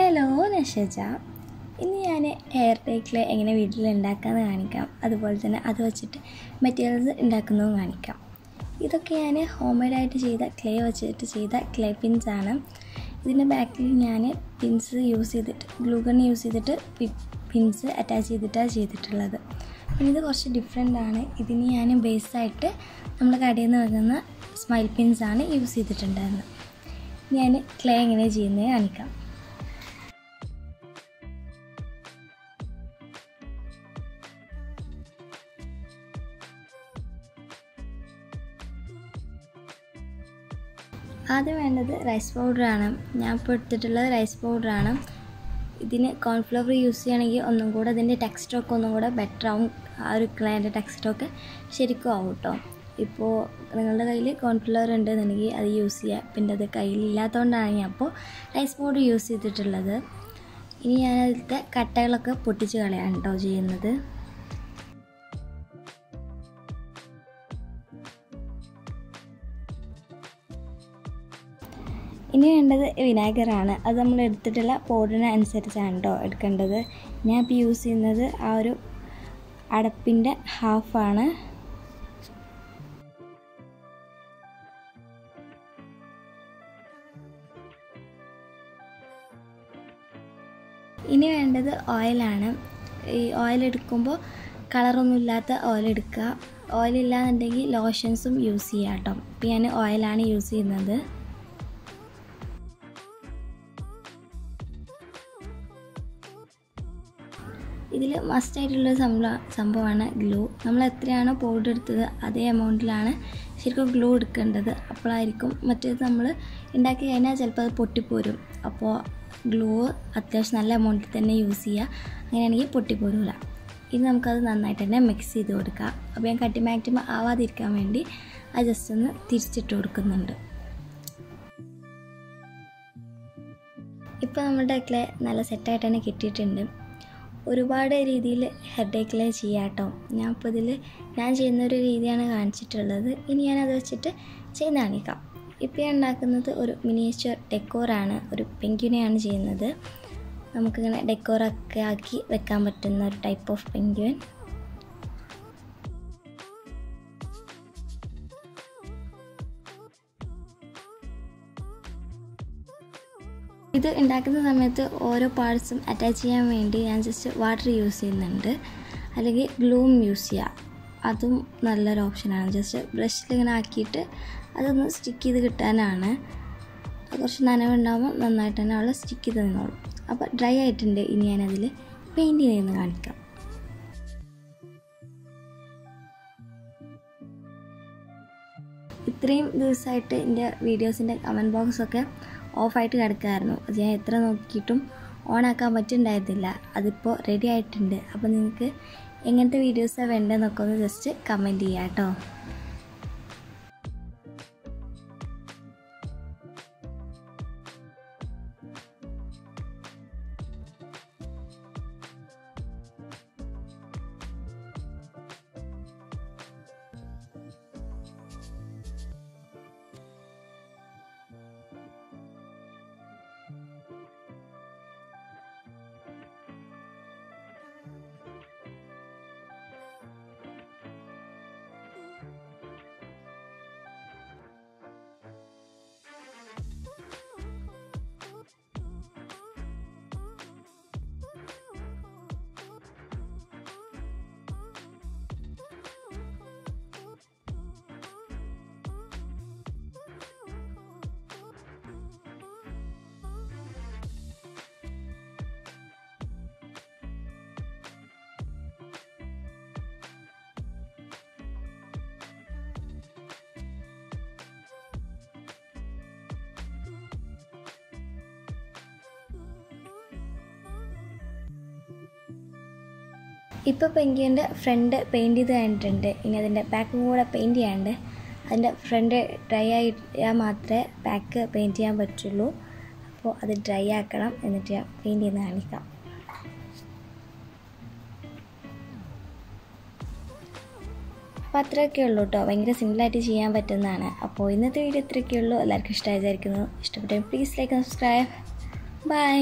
ഷജ ഇന്ന് ഞാൻ ഹെയർ ടേക്കിൽ എങ്ങനെ വീട്ടിൽ ഉണ്ടാക്കാമെന്ന് കാണിക്കാം. അതുപോലെ തന്നെ അത് വെച്ചിട്ട് മെറ്റീരിയൽസ് ഉണ്ടാക്കുന്നതും കാണിക്കാം. ഇതൊക്കെ ഞാൻ ഹോം മെയ്ഡായിട്ട് ചെയ്ത ക്ലേ വെച്ചിട്ട് ചെയ്ത ക്ലേ പിൻസ് ആണ്. ഇതിന്റെ ബാക്കിൽ ഞാൻ പിൻസ് യൂസ് ചെയ്തിട്ട് ഗ്ലൂഗൺ യൂസ് ചെയ്തിട്ട് പിൻസ് അറ്റാച്ച് ചെയ്തിട്ടാണ് ചെയ്തിട്ടുള്ളത്. പിന്നെ ഇത് കുറച്ച് ഡിഫറെന്റ് ആണ്. ഇതിന് ഞാൻ ബേസായിട്ട് നമ്മൾ കടയിൽ നിന്ന് വാങ്ങുന്ന സ്മൈൽ പിൻസ് ആണ് യൂസ് ചെയ്തിട്ടുണ്ടായിരുന്നത്. ഞാൻ ക്ലേ എങ്ങനെ ചെയ്യുന്നത് കാണിക്കാം. ആദ്യം വേണ്ടത് റൈസ് പൗഡറാണ് ഞാൻ ഇപ്പോൾ എടുത്തിട്ടുള്ളത് റൈസ് പൗഡറാണ് ഇതിന് കോൺഫ്ലവർ യൂസ് ചെയ്യുകയാണെങ്കിൽ ഒന്നും കൂടെ ഇതിന്റെ ടെക്സ്റ്റൊക്കെ ഒന്നും കൂടെ ബെറ്റർ ആവും. ആ ഒരു ക്ലയന്റെ ടെക്സ്റ്റൊക്കെ ശരിക്കും ആവും കേട്ടോ ഇപ്പോൾ നിങ്ങളുടെ കയ്യിൽ കോൺഫ്ലവർ ഉണ്ടെന്നുണ്ടെങ്കിൽ അത് യൂസ് ചെയ്യുക പിന്നെ അത് കയ്യിലില്ലാത്തതുകൊണ്ടാണ് ഞാൻ അപ്പോൾ റൈസ് പൗഡർ യൂസ് ചെയ്തിട്ടുള്ളത്. ഇനി ഞാൻ അതിലത്തെ കട്ടകളൊക്കെ പൊട്ടിച്ച് കളയാണ് കേട്ടോ ചെയ്യുന്നത്. ഇനി വേണ്ടത് വിനാഗറാണ്. അത് നമ്മൾ എടുത്തിട്ടുള്ള പോഡിന് അനുസരിച്ചാണ് കേട്ടോ എടുക്കേണ്ടത്. ഞാൻ ഇപ്പോൾ യൂസ് ചെയ്യുന്നത് ആ ഒരു അടപ്പിന്റെ ഹാഫാണ് ഇനി വേണ്ടത് ഓയിലാണ് ഈ ഓയിൽ എടുക്കുമ്പോൾ കളറൊന്നും ഇല്ലാത്ത ഓയിൽ എടുക്കുക. ഓയിൽ ഇല്ലാന്നുണ്ടെങ്കിൽ ലോഷൻസും യൂസ് ചെയ്യാം കേട്ടോ ഇപ്പോൾ ഞാൻ ഓയിലാണ് യൂസ് ചെയ്യുന്നത്. ഇതിൽ മസ്റ്റായിട്ടുള്ള സംഭവം സംഭവമാണ് ഗ്ലൂ നമ്മൾ എത്രയാണോ പൗഡർ എടുത്തത് അതേ എമൗണ്ടിലാണ് ശരിക്കും ഗ്ലൂ എടുക്കേണ്ടത്. അപ്പോഴായിരിക്കും മറ്റേത് നമ്മൾ ഉണ്ടാക്കി കഴിഞ്ഞാൽ ചിലപ്പോൾ അത് പൊട്ടിപ്പോരും. അപ്പോൾ ഗ്ലൂ അത്യാവശ്യം നല്ല എമൗണ്ടിൽ തന്നെ യൂസ് ചെയ്യുക അങ്ങനെയാണെങ്കിൽ പൊട്ടിപ്പോരില്ല ഇനി നമുക്കത് നന്നായിട്ട് തന്നെ മിക്സ് ചെയ്ത് കൊടുക്കാം. അപ്പോൾ ഞാൻ കട്ടി മാക്റ്റിമം ആവാതിരിക്കാൻ വേണ്ടി അത് ജസ്റ്റ് ഒന്ന് തിരിച്ചിട്ട് കൊടുക്കുന്നുണ്ട്. ഇപ്പോൾ നമ്മുടെ ക്ലേ നല്ല സെറ്റായിട്ട് തന്നെ കിട്ടിയിട്ടുണ്ട്. ഒരുപാട് രീതിയിൽ ഹെഡ് ഏക്കിലെ ചെയ്യാം കേട്ടോ ഞാൻ ഇപ്പോൾ ഇതിൽ ഞാൻ ചെയ്യുന്ന ഒരു രീതിയാണ് കാണിച്ചിട്ടുള്ളത്. ഇനി ഞാനത് വെച്ചിട്ട് ചെയ്ത് കാണിക്കാം ഇപ്പോൾ ഞാൻ ഉണ്ടാക്കുന്നത് ഒരു മിനിയേച്ചർ ഡെക്കോറാണ് ഒരു പെൻഗ്വിനെയാണ് ചെയ്യുന്നത്. നമുക്കിങ്ങനെ ഡെക്കോറൊക്കെ ആക്കി വെക്കാൻ പറ്റുന്ന ഒരു ടൈപ്പ് ഓഫ് പെൻഗ്വിൻ ഇത് ഉണ്ടാക്കുന്ന സമയത്ത് ഓരോ പാർട്സും അറ്റാച്ച് ചെയ്യാൻ വേണ്ടി ഞാൻ ജസ്റ്റ് വാട്ടർ യൂസ് ചെയ്യുന്നുണ്ട്. അല്ലെങ്കിൽ ഗ്ലൂം യൂസ് ചെയ്യുക അതും നല്ലൊരു ഓപ്ഷനാണ് ജസ്റ്റ് ബ്രഷിൽ ഇങ്ങനെ ആക്കിയിട്ട് അതൊന്ന് സ്റ്റിക്ക് ചെയ്ത് കിട്ടാനാണ്. കുറച്ച് നനവുണ്ടാകുമ്പോൾ നന്നായിട്ട് തന്നെ അവൾ സ്റ്റിക്ക് ചെയ്ത് നിന്നോളും. അപ്പോൾ ഡ്രൈ ആയിട്ടുണ്ട്. ഇനി ഞാനതിൽ പെയിന്റ് ചെയ്യുന്നത് കാണിക്കാം. ഇത്രയും ദിവസമായിട്ട് എന്റെ വീഡിയോസിന്റെ കമന്റ് ബോക്സൊക്കെ ഓഫായിട്ട് കിടക്കായിരുന്നു. അത് ഞാൻ എത്ര നോക്കിയിട്ടും ഓണാക്കാൻ പറ്റുന്നുണ്ടായിരുന്നില്ല അതിപ്പോൾ റെഡി ആയിട്ടുണ്ട്. അപ്പോൾ നിങ്ങൾക്ക് എങ്ങനത്തെ വീഡിയോസാണ് വേണ്ടതെന്നൊക്കെ ഒന്ന് ജസ്റ്റ് കമന്റ് ചെയ്യാം കേട്ടോ ഇപ്പോൾ പെങ്കിന്റെ ഫ്രണ്ട് പെയിന്റ് ചെയ്ത് കഴിഞ്ഞിട്ടുണ്ട്. ഇനി അതിന്റെ ബാക്കും കൂടെ പെയിന്റ് ചെയ്യാണ്ട് അതിന്റെ ഫ്രണ്ട് ഡ്രൈ ആയാൽ മാത്രമേ ബാക്ക് പെയിന്റ് ചെയ്യാൻ പറ്റുള്ളൂ. അപ്പോൾ അത് ഡ്രൈ ആക്കണം. എന്നിട്ട് ഞാൻ പെയിന്റ് ചെയ്യുന്ന കാണിക്കാം. അപ്പോൾ അത്രയൊക്കെ ഉള്ളൂ കേട്ടോ ഭയങ്കര സിമ്പിളായിട്ട് ചെയ്യാൻ പറ്റുന്നതാണ്. അപ്പോൾ ഇന്നത്തെ വീഡിയോ ഇത്രയൊക്കെ ഉള്ളൂ. എല്ലാവർക്കും ഇഷ്ടമായി വിചാരിക്കുന്നു. ഇഷ്ടപ്പെട്ടെങ്കിൽ പ്ലീസ് ലൈക്ക് സബ്സ്ക്രൈബ് ബൈ